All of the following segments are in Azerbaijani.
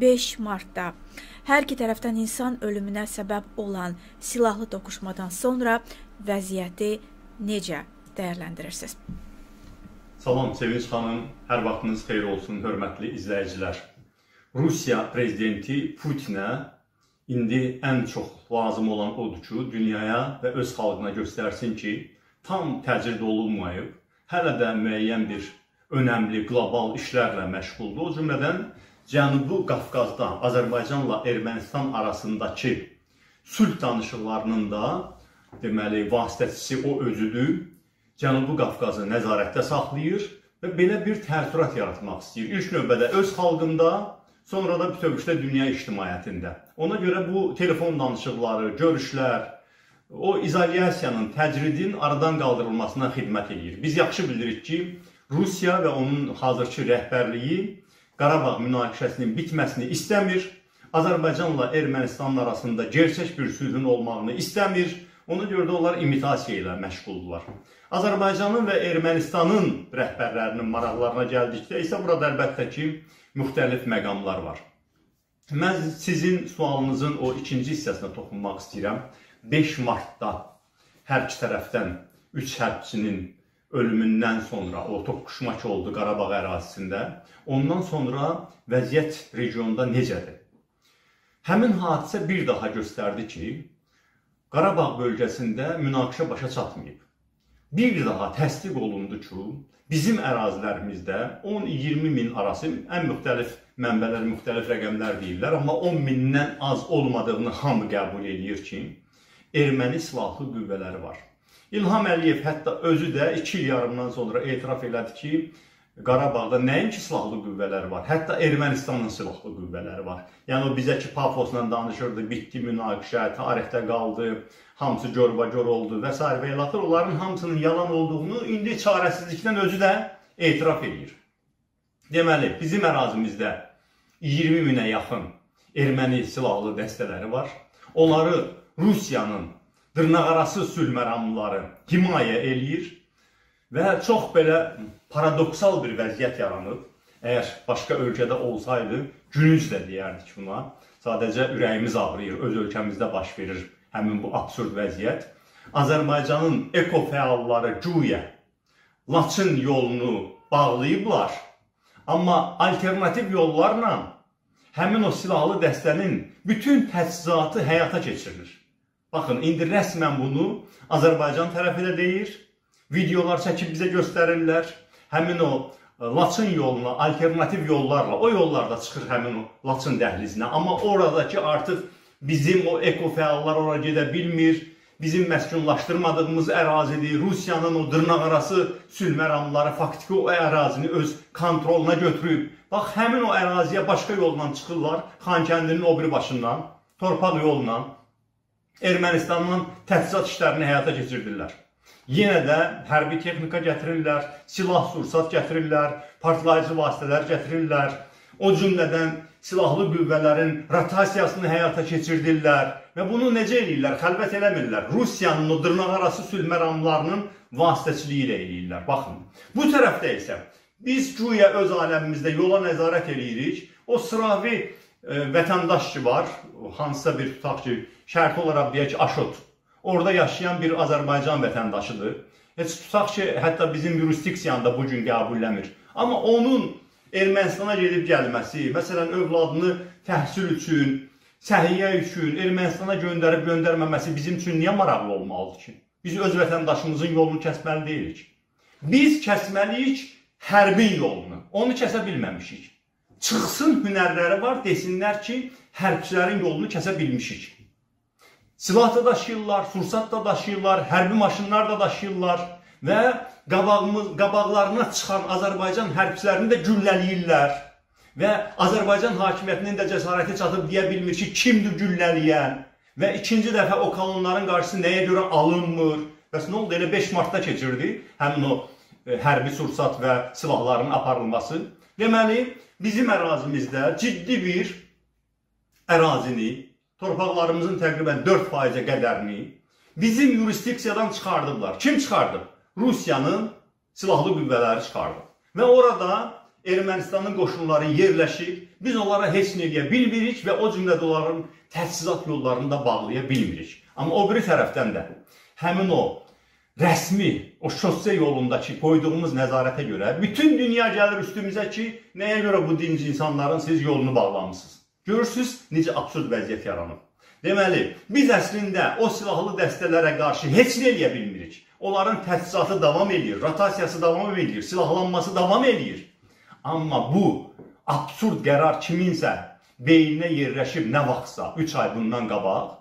5 martda hər iki tərəfdən insan ölümünə səbəb olan silahlı toqquşmadan sonra vəziyyəti necə dəyərləndirirsiniz? Salam Sevinç xanım, hər vaxtınız xeyir olsun, hörmətli izləyicilər. Rusiya prezidenti Putinə indi ən çox lazım olan odur ki, dünyaya və öz xalqına göstərsin ki, tam təcrid olunmayıb, hələ də müəyyən bir önəmli qlobal işlərlə məşğuldur. O cümlədən Cənubi Qafqazda Azərbaycanla Ermənistan arasındakı sülh danışıqlarının da deməli vasitəçisi o özüdür. Cənubi Qafqazı nəzarətdə saxlayır və belə bir təəssürat yaratmaq istəyir. İlk növbədə öz xalqında, sonra da bütövlükdə dünya ictimaiyyətində. Ona görə bu telefon danışıqları, görüşlər, o izolyasiyanın, təcridin aradan qaldırılmasına xidmət edir. Biz yaxşı bilirik ki, Rusiya və onun hazırki rəhbərliyi Qarabağ münaqişəsinin bitməsini istəmir. Azərbaycanla Ermənistanın arasında gerçək bir sülhün olmağını istəmir. Ona görə də onlar imitasiya ilə məşğuldurlar. Azərbaycanın və Ermənistanın rəhbərlərinin maraqlarına gəldikdə isə burada əlbəttə ki, müxtəlif məqamlar var. Mən sizin sualınızın o ikinci hissəsinə toxunmaq istəyirəm. 5 martda hər iki tərəfdən 3 hərbçinin ölümündən sonra o toqquşma ki oldu Qarabağ ərazisində, ondan sonra vəziyyət regionda necədir? Həmin hadisə bir daha göstərdi ki, Qarabağ bölgəsində münaqişə başa çatmayıb. Bir daha təsdiq olundu ki, bizim ərazilərimizdə 10-20 min arası ən müxtəlif mənbələr müxtəlif rəqəmlər deyirlər, amma 10 mindən az olmadığını hamı qəbul edir ki, erməni silahlı qüvvələri var. İlham Əliyev hətta özü də 2 il yarımdan sonra etiraf elədi ki, Qarabağda nəinki silahlı qüvvələr var, hətta Ermənistanın silahlı qüvvələri var. Yəni o bizə ki, pafosla danışırdı, bitdi münaqişə, tarixdə qaldı, hamısı görbagör oldu və s. və ilaxır. Onların hamısının yalan olduğunu indi çarəsizlikdən özü də etiraf edir. Deməli, bizim ərazimizdə 20 minə yaxın erməni silahlı dəstələri var. Onları Rusiyanın dırnaqarası sülh məramları himayə eləyir və çox belə paradoksal bir vəziyyət yaranıb. Əgər başqa ölkədə olsaydı, günüz də deyərdik buna. Sadəcə ürəyimiz ağrıyır, öz ölkəmizdə baş verir həmin bu absurd vəziyyət. Azərbaycanın ekofəalları güya Laçın yolunu bağlayıblar, amma alternativ yollarla həmin o silahlı dəstənin bütün təchizatı həyata keçirilir. Baxın, indi rəsmən bunu Azərbaycan tərəfi də deyir. Videolar çəkib bizə göstərirlər. Həmin o e, Laçın yoluna, alternativ yollarla, o yollarda çıxır həmin o Laçın dəhlizinə. Amma oradakı artıq bizim o ekofəallar ora gedə bilmir. Bizim məskunlaşdırmadığımız ərazidir. Rusiyanın o dırnaqarası sülh məramları faktiki o ərazini öz kontroluna götürüb. Bax, həmin o əraziyə başqa yolla çıxırlar. Xankəndinin o biri başından, torpaq yolla. Ermənistandan təchizat işlərini həyata keçirdirlər. Yenə də hərbi texnika gətirirlər, silah sursat gətirirlər, partlayıcı vasitələr gətirirlər. O cümlədən silahlı qüvvələrin rotasiyasını həyata keçirdirlər və bunu necə eləyirlər? Xəlvət eləmirlər. Rusiyanın o dırnaqarası sülh məramlarının vasitəçiliyi ilə eləyirlər. Baxın. Bu tərəfdə isə biz güya öz aləmimizdə yola nəzarət eləyirik. O sıravi vətəndaş ki var, hansısa bir tutaq ki, şərti olaraq deyək ki, Aşot. Orada yaşayan bir Azərbaycan vətəndaşıdır. Heç tutaq ki, hətta bizim yurisdiksiyanı da bu gün qəbulləmir. Amma onun Ermənistana gedib gəlməsi, məsələn, övladını təhsil üçün, səhiyyə üçün Ermənistana göndərib göndərməməsi bizim üçün niyə maraqlı olmalıdır ki? Biz öz vətəndaşımızın yolunu kəsməli deyilik. Biz kəsməliyik hərbin yolunu. Onu kəsə bilməmişik. Çıxsın hünərləri var, desinlər ki, hərbçilərin yolunu kəsə bilmişik. Silah da daşıyırlar, sursat da daşıyırlar, hərbi maşınlar da daşıyırlar və qabağımız, qabaqlarına çıxan Azərbaycan hərbçilərini də güllələyirlər. Və Azərbaycan hakimiyyətinin də cəsarəti çatıb deyə bilmir ki, kimdir güllələyən və ikinci dəfə o kolonların qarşısı nəyə görə alınmır. Bəs nə oldu? Elə 5 martda keçirdi həmin o e, hərbi sursat və silahların aparılması. Deməli, bizim ərazimizdə ciddi bir ərazini, torpaqlarımızın təqribən 4%-ə qədərini bizim yurisdiksiyadan çıxardıblar. Kim çıxardıb? Rusiyanın silahlı qüvvələri çıxardıb. Və orada Ermənistanın qoşunları yerləşib, biz onlara heç nə edə bilmirik və o cümlədə onların təchizat yollarını da bağlaya bilmirik. Amma o biri tərəfdən də həmin o rəsmi, o şosсе yolundakı qoyduğumuz nəzarətə görə bütün dünya gəlir üstümüzə ki, nəyə görə bu dinc insanların siz yolunu bağlamısınız? Görürsüz necə absurd vəziyyət yaranıb. Deməli, biz əslində o silahlı dəstələrə qarşı heç nə eləyə bilmirik. Onların təchizatı davam edir, rotasiyası davam edir, silahlanması davam edir. Amma bu absurd qərar kiminsə beyninə yerləşib nə vaxtsa 3 ay bundan qabaq,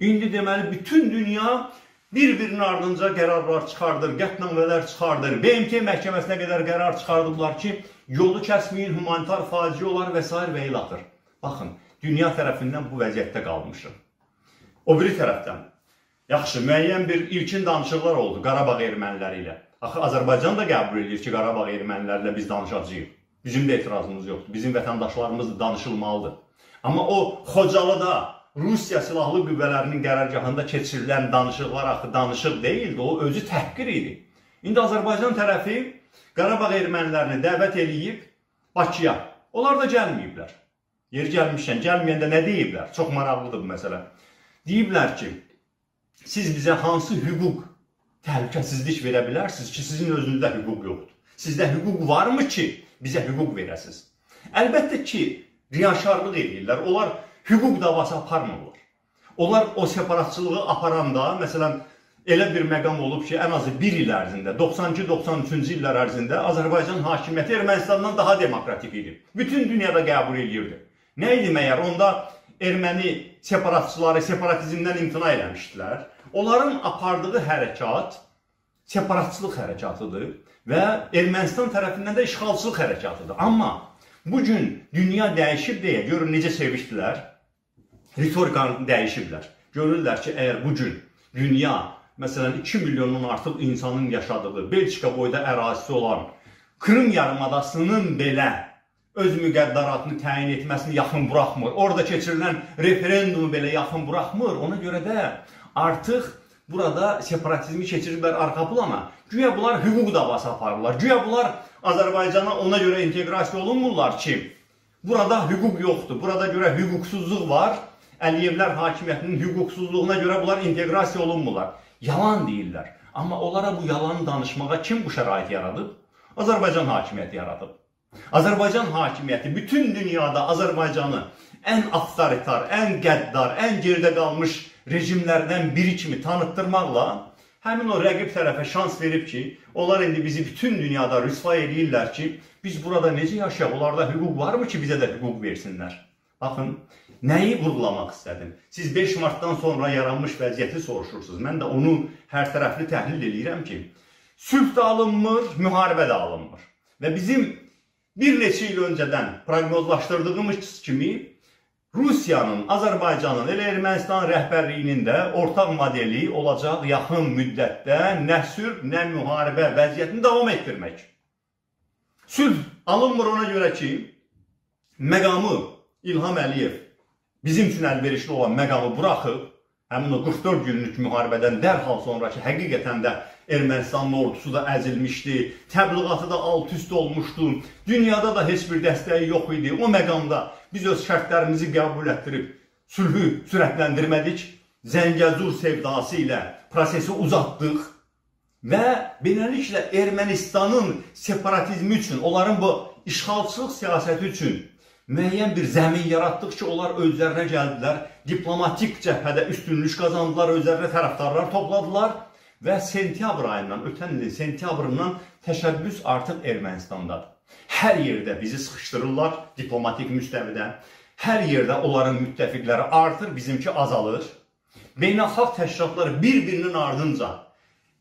indi deməli bütün dünya bir-birinin ardınca qərarlar çıxardır, qətnamələr çıxardır. BMT məhkəməsinə qədər qərar çıxardıblar ki, yolu kəsməyin, humanitar faciə olar və s. və ilaxır. Baxın, dünya tərəfindən bu vəziyyətdə qalmışıq. O biri tərəfdən, yaxşı, müəyyən bir ilkin danışıqlar oldu Qarabağ erməniləri ilə. Axı Azərbaycan da qəbul edir ki, Qarabağ ermənilərlə biz danışacağıq. Bizim də etirazımız yoxdur. Bizim vətəndaşlarımız da danışılmalıdır. Amma o Xocalıda Rusiya silahlı qüvvələrinin qərargahında keçirilən danışıqlar axı danışıq deyildi, o özü təhqir idi. İndi Azərbaycan tərəfi Qarabağ ermənilərini dəvət eləyib Bakıya. Onlar da gəlməyiblər. Yeri gəlmişkən, gəlməyəndə nə deyiblər? Çox maraqlıdır bu məsələ. Deyiblər ki, siz bizə hansı hüquq təhlükəsizlik verə bilərsiniz ki, sizin özünüzdə hüquq yoxdur. Sizdə hüquq varmı ki, bizə hüquq verəsiz. Əlbəttə ki, riyaşarlıq edirlər. Onlar hüquq davası aparmırlar. Onlar o separatçılığı aparanda, məsələn, elə bir məqam olub ki, ən azı 1 il ərzində, 92-93-cü illər ərzində Azərbaycan hakimiyyəti Ermənistandan daha demokratik idi. Bütün dünyada qəbul edirdi. Nə idi məyər? Onda erməni separatçıları separatizmdən imtina eləmişdilər. Onların apardığı hərəkat separatçılıq hərəkatıdır və Ermənistan tərəfindən də işğalçılıq hərəkatıdır. Amma bu gün dünya dəyişib deyə görün necə sevişdilər. Ritorikanı dəyişiblər. Görürlər ki, əgər bu gün dünya məsələn 2 milyondan artıq insanın yaşadığı Belçika boyda ərazisi olan Krım yarımadasının belə öz müqəddaratını təyin etməsini yaxın buraxmır. Orada keçirilən referendumu belə yaxın buraxmır. Ona görə də artıq burada separatizmi keçiriblər arxa plana. Güya bunlar hüquq davası aparırlar. Güya bunlar Azərbaycana ona görə inteqrasiya olunmurlar ki, burada hüquq yoxdur. Burada görə hüquqsuzluq var. Əliyevlər hakimiyyətinin hüquqsuzluğuna görə bunlar inteqrasiya olunmurlar. Yalan deyirlər. Amma onlara bu yalanı danışmağa kim bu şərait yaradıb? Azərbaycan hakimiyyəti yaradıb. Azərbaycan hakimiyyəti bütün dünyada Azərbaycanı ən avtoritar, ən qəddar, ən geridə qalmış rejimlərdən biri kimi tanıtdırmaqla həmin o rəqib tərəfə şans verib ki, onlar indi bizi bütün dünyada rüsva edirlər ki, biz burada necə yaşayaq, onlarda hüquq varmı ki, bizə də hüquq versinlər? Baxın, nəyi vurgulamaq istədim? Siz 5 martdan sonra yaranmış vəziyyəti soruşursunuz. Mən də onu hər tərəfli təhlil edirəm ki, sülh də alınmır, müharibə də alınmır. Və bizim bir neçə il öncədən proqnozlaşdırdığımız kimi Rusiyanın, Azərbaycanın, elə Ermənistan rəhbərliyinin də ortaq modeli olacaq yaxın müddətdə nə sülh, nə müharibə vəziyyətini davam etdirmək. Sülh alınmır ona görə ki, məqamı İlham Əliyev bizim üçün əlverişli olan məqamı buraxıb, həmin o 44 günlük müharibədən dərhal sonraki həqiqətən də Ermənistanın ordusu da əzilmişdi, təbliğatı da alt-üst olmuşdu, dünyada da heç bir dəstəyi yox idi. O məqamda biz öz şərtlərimizi qəbul etdirib sülhü sürətləndirmədik, Zəngəzur sevdası ilə prosesi uzatdıq və beləliklə Ermənistanın separatizmi üçün, onların bu işğalçılıq siyasəti üçün müəyyən bir zəmin yaratdıq ki, onlar özlərinə gəldilər, diplomatik cəbhədə üstünlük qazandılar, özlərinə tərəfdarlar topladılar və sentyabr ayından, ötən ilin sentyabrından təşəbbüs artıq Ermənistandadır. Hər yerdə bizi sıxışdırırlar diplomatik müstəvidə. Hər yerdə onların müttəfiqləri artır, bizimki azalır. Beynəlxalq təşkilatlar bir-birinin ardınca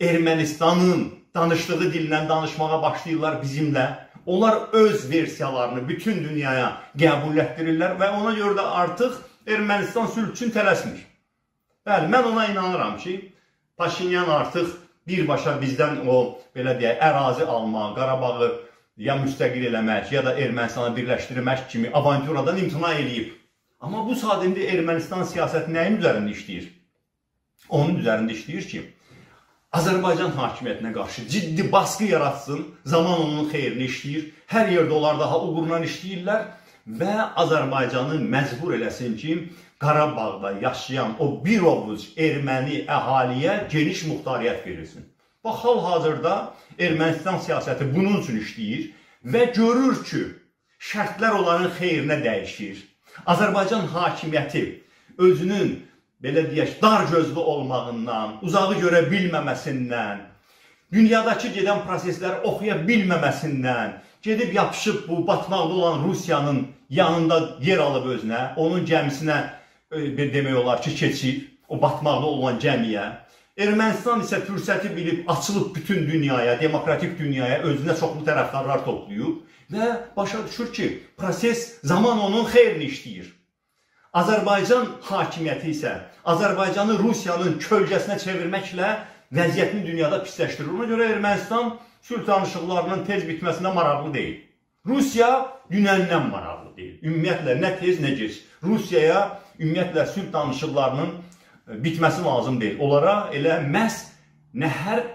Ermənistanın danışdığı dillə danışmağa başlayırlar bizimlə. Onlar öz versiyalarını bütün dünyaya qəbul etdirirlər və ona görə də artıq Ermənistan sülh üçün tələsmir. Bəli, mən ona inanıram ki, Paşinyan artıq birbaşa bizdən o, belə deyək, ərazi almaq, Qarabağı ya müstəqil eləmək, ya da Ermənistanı birləşdirmək kimi avanturadan imtina eləyib. Amma bu saat indi Ermənistan siyasəti nəyin üzərində işləyir? Onun üzərində işləyir ki, Azərbaycan hakimiyyətinə qarşı ciddi baskı yaratsın, zaman onun xeyrini işləyir, hər yerdə onlar daha uğurla işləyirlər və Azərbaycanı məcbur eləsin ki, Qarabağda yaşayan o bir ovuc erməni əhaliyə geniş muxtariyyət verilsin. Bax, hal-hazırda Ermənistan siyasəti bunun üçün işləyir və görür ki, şərtlər onların xeyrinə dəyişir. Azərbaycan hakimiyyəti özünün belə deyək, dar gözlü olmağından, uzağı görə bilməməsindən, dünyadakı gedən prosesləri oxuya bilməməsindən, gedib yapışıb bu batmaqda olan Rusiyanın yanında yer alıb özünə, onun gəmisinə e, demək olar ki, keçib o batmaqda olan gəmiyə. Ermənistan isə fürsəti bilib açılıb bütün dünyaya, demokratik dünyaya özünə çoxlu tərəfdarlar toplayıb və başa düşür ki, proses zaman onun xeyrini işləyir. Azərbaycan hakimiyyəti isə Azərbaycanı Rusiyanın kölgəsinə çevirməklə vəziyyətini dünyada pisləşdirir. Ona görə Ermənistan sülh danışıqlarının tez bitməsinə maraqlı deyil. Rusiya dünəndən maraqlı deyil. Ümumiyyətlə nə tez, nə gec. Rusiyaya ümumiyyətlə sülh danışıqlarının e, bitməsi lazım deyil. Onlara elə məhz nə hərb,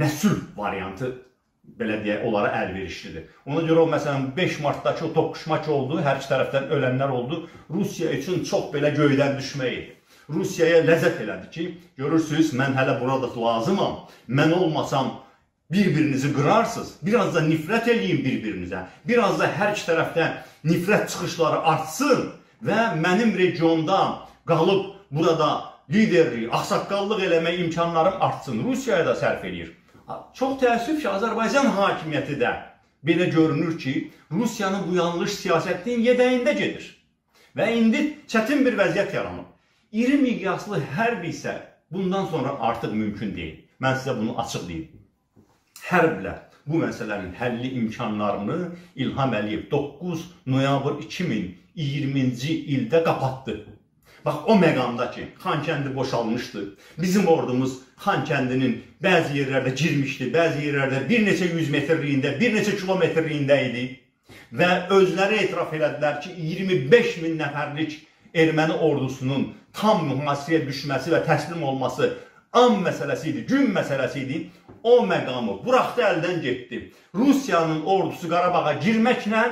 nə sülh variantı belə deyək, onlara əlverişlidir. Ona görə o məsələn 5 martdakı o toqquşma ki oldu, hər iki tərəfdən ölənlər oldu. Rusiya üçün çox belə göydən düşmək idi. Rusiyaya ləzzət elədi ki, görürsüz, mən hələ burada lazımam. Mən olmasam bir-birinizi qırarsınız. Biraz da nifrət eləyin bir-birinizə. Biraz da hər iki tərəfdən nifrət çıxışları artsın və mənim regionda qalıb burada liderlik, ağsaqqallıq eləmək imkanlarım artsın. Rusiyaya da sərf eləyir. Çox təəssüf ki, Azərbaycan hakimiyyəti də belə görünür ki, Rusiyanın bu yanlış siyasətinin yedəyində gedir. Və indi çətin bir vəziyyət yaranıb. İri miqyaslı hərb isə bundan sonra artıq mümkün deyil. Mən sizə bunu açıqlayım. Hərblə bu məsələnin həlli imkanlarını İlham Əliyev 9 noyabr 2020-ci ildə qapatdı. Bax o məqamda ki, Xankəndi boşalmışdı. Bizim ordumuz Xankəndinin bəzi yerlərdə girmişdi, bəzi yerlərdə bir neçə 100 metrliyində, bir neçə kilometrliyində idi. Və özləri etiraf elədilər ki, 25 min nəfərlik erməni ordusunun tam mühasirəyə düşməsi və təslim olması an məsələsi idi, gün məsələsi idi. O məqamı buraxdı əldən getdi. Rusiyanın ordusu Qarabağa girməklə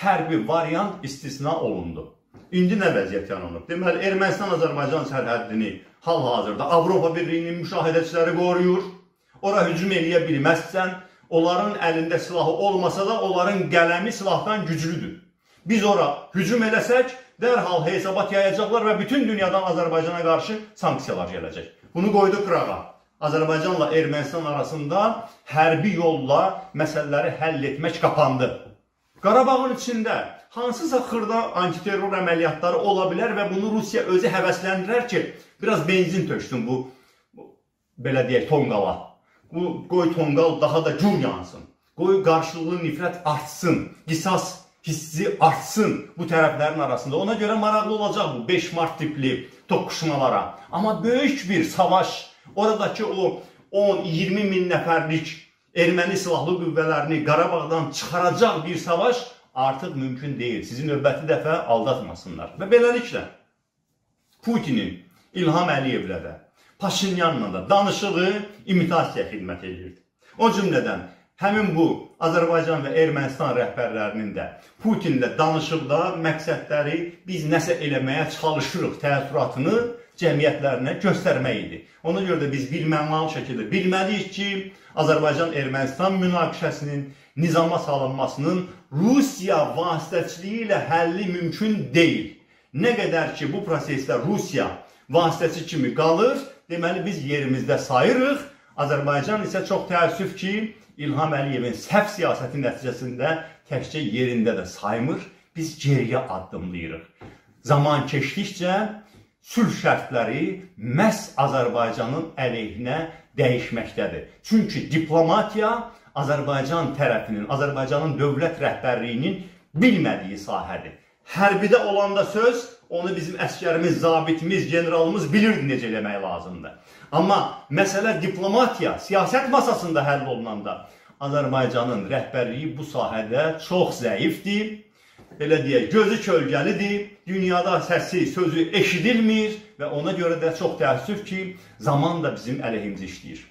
hərbi variant istisna olundu. İndi nə vəziyyət yaranıb? Deməli, Ermənistan-Azərbaycan sərhəddini hal-hazırda Avropa Birliyinin müşahidəçiləri qoruyur. Ora hücum eləyə bilməzsən, onların əlində silahı olmasa da onların qələmi silahdan güclüdür. Biz ora hücum eləsək, dərhal hesabat yayacaqlar və bütün dünyadan Azərbaycana qarşı sanksiyalar gələcək. Bunu qoydu qırağa. Azərbaycanla Ermənistan arasında hərbi yolla məsələləri həll etmək qapandı. Qarabağın içində hansısa xırda antiterror əməliyyatları ola bilər və bunu Rusiya özü həvəsləndirər ki, biraz benzin töksün bu, belə deyək, tonqala. Bu qoy tonqal daha da gür yansın. Qoy qarşılıqlı nifrət artsın, qisas hissi artsın bu tərəflərin arasında. Ona görə maraqlı olacaq bu 5 mart tipli toqquşmalara. Amma böyük bir savaş, oradakı o 10-20 min nəfərlik erməni silahlı qüvvələrini Qarabağdan çıxaracaq bir savaş artıq mümkün deyil. Sizi növbəti dəfə aldatmasınlar. Və beləliklə Putinin İlham Əliyevlə də, Paşinyanla da danışığı imitasiya xidmət edirdi. O cümlədən həmin bu Azərbaycan və Ermənistan rəhbərlərinin də Putinlə danışıqda məqsədləri biz nəsə eləməyə çalışırıq təəssüratını cəmiyyətlərinə göstərmək idi. Ona görə də biz bilməməli şəkildə bilməliyik ki, Azərbaycan-Ermənistan münaqişəsinin nizama salınmasının Rusiya vasitəçiliyi ilə həlli mümkün deyil. Nə qədər ki, bu prosesdə Rusiya vasitəçi kimi qalır, deməli biz yerimizdə sayırıq. Azərbaycan isə çox təəssüf ki, İlham Əliyevin səhv siyasəti nəticəsində təkcə yerində də saymır, biz geriyə addımlayırıq. Zaman keçdikcə sülh şərtləri məhz Azərbaycanın əleyhinə dəyişməkdədir. Çünki diplomatiya Azərbaycan tərəfinin, Azərbaycanın dövlət rəhbərliyinin bilmədiyi sahədir. Hərbidə olanda söz, onu bizim əskərimiz, zabitimiz, generalımız bilirdi necə eləmək lazımdır. Amma məsələ diplomatiya, siyasət masasında həll olunanda Azərbaycanın rəhbərliyi bu sahədə çox zəifdir. Belə deyək, gözü kölgəlidir, dünyada səsi, sözü eşidilmir və ona görə də çox təəssüf ki, zaman da bizim əleyhimizə işləyir.